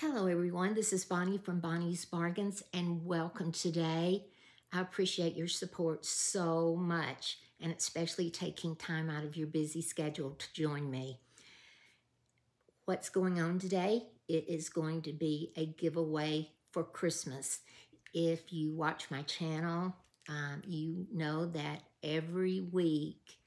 Hello, everyone. This is Bonnie from Bonnie's Bargains, and welcome today. I appreciate your support so much, and especially taking time out of your busy schedule to join me. What's going on today? It is going to be a giveaway for Christmas. If you watch my channel, um, you know that every week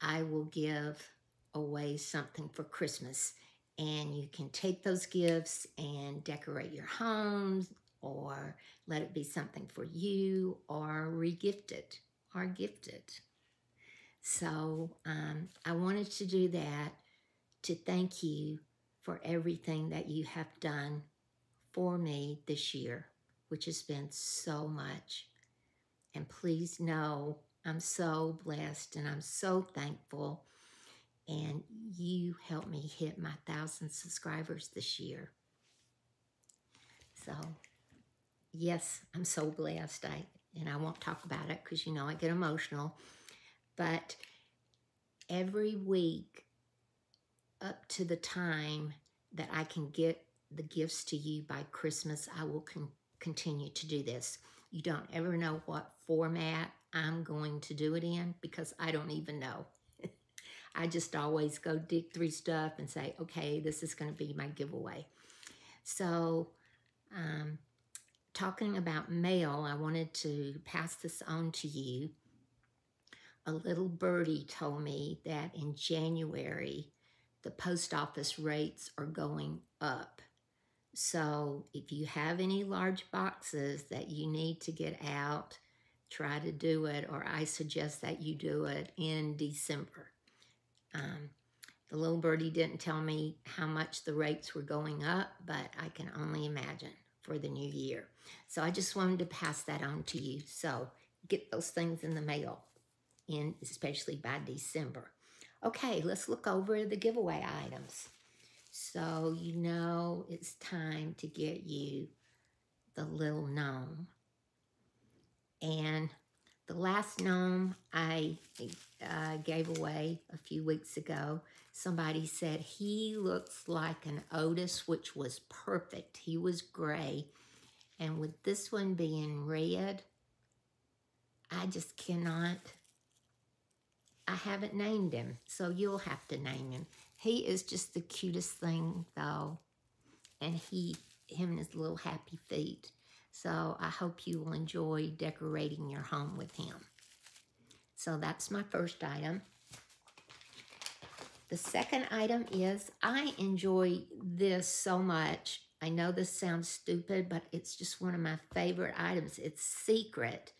I will give away something for Christmas and you can take those gifts and decorate your homes or let it be something for you or regift it or gift it. So um, I wanted to do that to thank you for everything that you have done for me this year, which has been so much. And please know I'm so blessed and I'm so thankful and you helped me hit my thousand subscribers this year. So, yes, I'm so blessed. I and I won't talk about it because you know I get emotional. But every week up to the time that I can get the gifts to you by Christmas, I will con continue to do this. You don't ever know what format I'm going to do it in because I don't even know. I just always go dig through stuff and say, okay, this is going to be my giveaway. So, um, talking about mail, I wanted to pass this on to you. A little birdie told me that in January, the post office rates are going up. So if you have any large boxes that you need to get out, try to do it, or I suggest that you do it in December. Um, the little birdie didn't tell me how much the rates were going up, but I can only imagine for the new year. So I just wanted to pass that on to you. So get those things in the mail, in especially by December. Okay, let's look over the giveaway items. So you know it's time to get you the little gnome. And the last gnome I uh, gave away a few weeks ago, somebody said he looks like an Otis, which was perfect. He was gray. And with this one being red, I just cannot, I haven't named him, so you'll have to name him. He is just the cutest thing, though. And he, him and his little happy feet. So I hope you will enjoy decorating your home with him. So that's my first item. The second item is I enjoy this so much. I know this sounds stupid, but it's just one of my favorite items. It's secret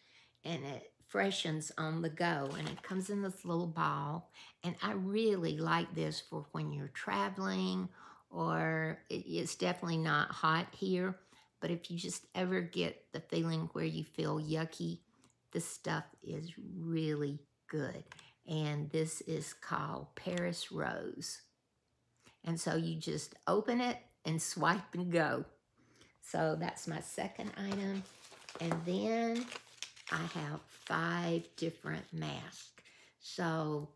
and it freshens on the go and it comes in this little ball. And I really like this for when you're traveling or it's definitely not hot here. But if you just ever get the feeling where you feel yucky, this stuff is really good. And this is called Paris Rose. And so you just open it and swipe and go. So that's my second item. And then I have five different masks. So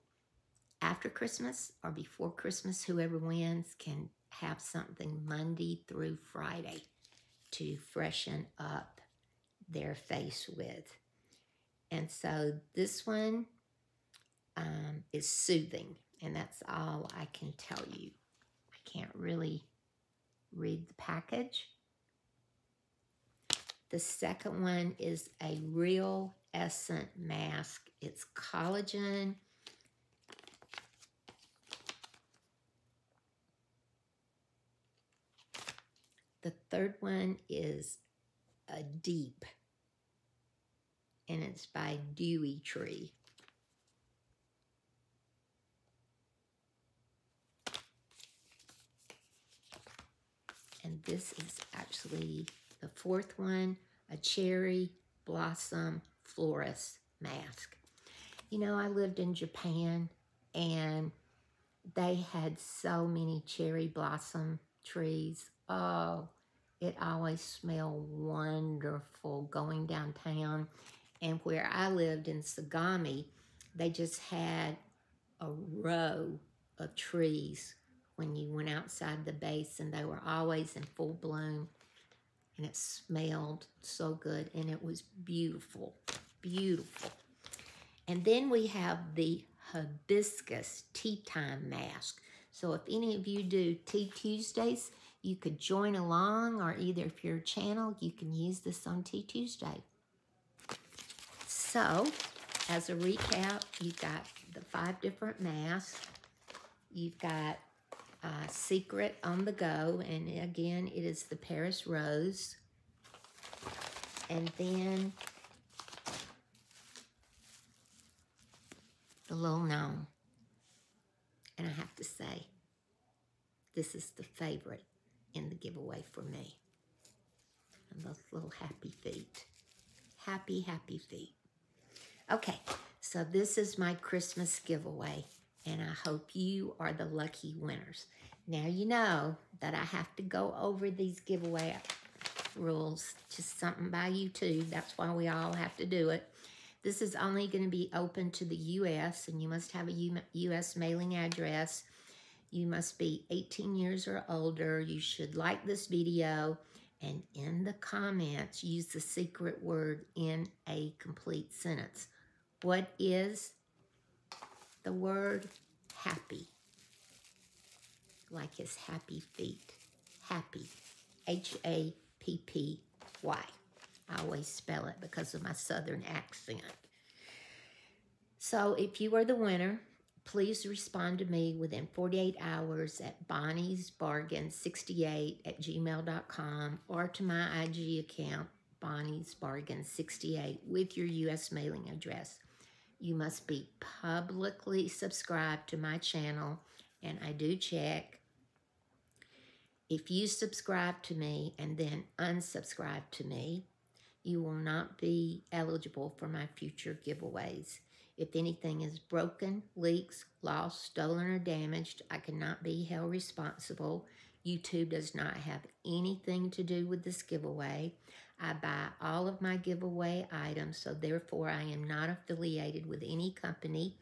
after Christmas or before Christmas, whoever wins can have something Monday through Friday to freshen up their face with. And so this one um, is soothing, and that's all I can tell you. I can't really read the package. The second one is a Real Essence mask. It's collagen. The third one is a deep and it's by Dewytree. And this is actually the fourth one, a cherry blossom florist mask. You know, I lived in Japan and they had so many cherry blossom trees. Oh, it always smelled wonderful going downtown and where I lived in Sagami, they just had a row of trees when you went outside the base and they were always in full bloom and it smelled so good and it was beautiful, beautiful. And then we have the hibiscus tea time mask. So if any of you do Tea Tuesdays, you could join along or either if you're a channel, you can use this on Tea Tuesday. So, as a recap, you've got the five different masks. You've got uh, Secret on the Go, and again, it is the Paris Rose. And then the Little Gnome. And I have to say, this is the favorite in the giveaway for me. And those little happy feet. Happy, happy feet. Okay, so this is my Christmas giveaway, and I hope you are the lucky winners. Now you know that I have to go over these giveaway rules, just something by YouTube. That's why we all have to do it. This is only going to be open to the U.S., and you must have a U.S. mailing address. You must be 18 years or older. You should like this video, and in the comments, use the secret word in a complete sentence. What is the word happy? Like his happy feet. Happy. H-A-P-P-Y. I always spell it because of my southern accent. So if you are the winner, please respond to me within 48 hours at bonniesbargain68 at gmail.com or to my IG account, bonniesbargain68, with your U.S. mailing address you must be publicly subscribed to my channel, and I do check. If you subscribe to me and then unsubscribe to me, you will not be eligible for my future giveaways. If anything is broken, leaks, lost, stolen, or damaged, I cannot be held responsible. YouTube does not have anything to do with this giveaway. I buy all of my giveaway items, so therefore I am not affiliated with any company.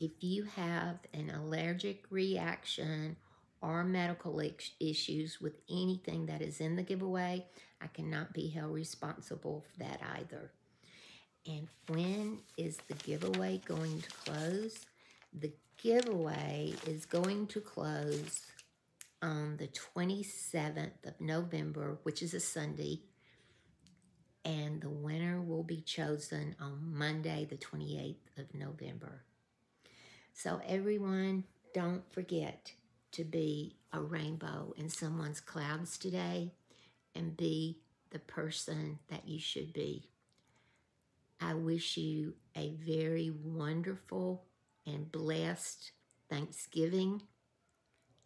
If you have an allergic reaction or medical issues with anything that is in the giveaway, I cannot be held responsible for that either. And when is the giveaway going to close? The giveaway is going to close on the 27th of November, which is a Sunday, and the winner will be chosen on Monday, the 28th of November. So, everyone, don't forget to be a rainbow in someone's clouds today and be the person that you should be. I wish you a very wonderful and blessed Thanksgiving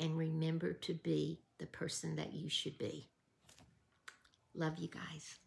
and remember to be the person that you should be. Love you guys.